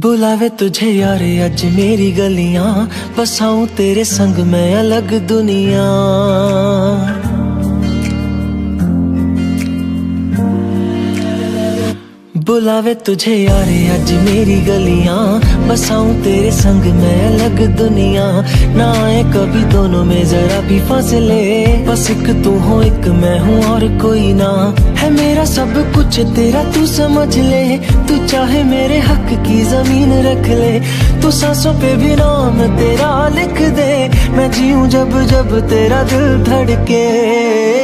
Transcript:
बुलावे तुझे यार, अज मेरी गलियाँ, बसाऊं तेरे संग मैं अलग दुनिया। बुलावे तुझे यारे, अज मेरी गलियाँ, बसाऊं तेरे संग मैं अलग दुनिया। ना आए कभी दोनों में जरा भी फासले, बस एक तू हो, एक मैं हूँ और कोई ना। है मेरा सब कुछ, तेरा तू समझ ले। तू चाहे मेरे हक की ज़मीन रख ले, तू सांसों पे भी नाम तेरा लिख दे। मैं जीऊं जब जब तेरा दिल धड़के।